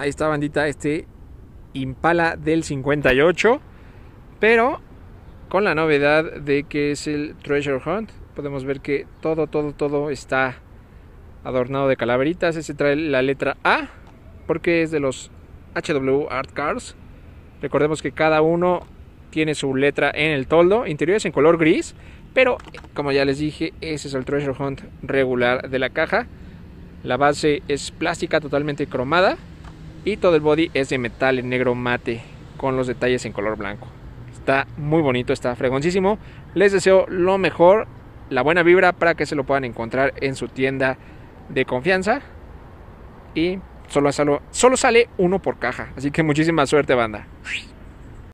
Ahí está, bandita, este Impala del 58. Pero con la novedad de que es el Treasure Hunt. Podemos ver que todo, todo, todo está adornado de calaveritas. Ese trae la letra A porque es de los HW Art Cars. Recordemos que cada uno tiene su letra en el toldo. Interiores en color gris. Pero como ya les dije, ese es el Treasure Hunt regular de la caja. La base es plástica totalmente cromada. Y todo el body es de metal en negro mate. Con los detalles en color blanco. Está muy bonito, está fregoncísimo. Les deseo lo mejor, la buena vibra para que se lo puedan encontrar en su tienda de confianza. Y solo, sale uno por caja. Así que muchísima suerte, banda.